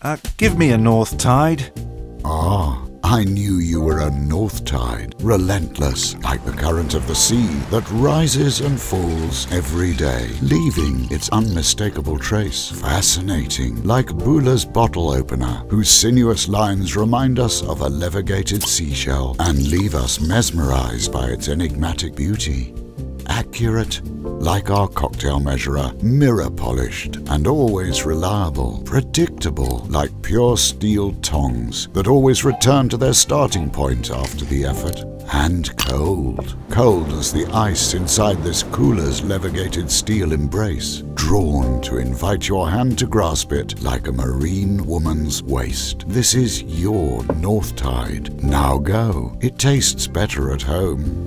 Uh, give me a North Tide. Ah, I knew you were a north tide, relentless like the current of the sea that rises and falls every day, leaving its unmistakable trace. Fascinating, like Bula's bottle opener, whose sinuous lines remind us of a levigated seashell and leave us mesmerized by its enigmatic beauty. Accurate, like our cocktail measurer, mirror polished, and always reliable. Predictable, like pure steel tongs that always return to their starting point after the effort. And cold, cold as the ice inside this cooler's levigated steel embrace, drawn to invite your hand to grasp it like a marine woman's waist. This is your North Tide. Now go. It tastes better at home.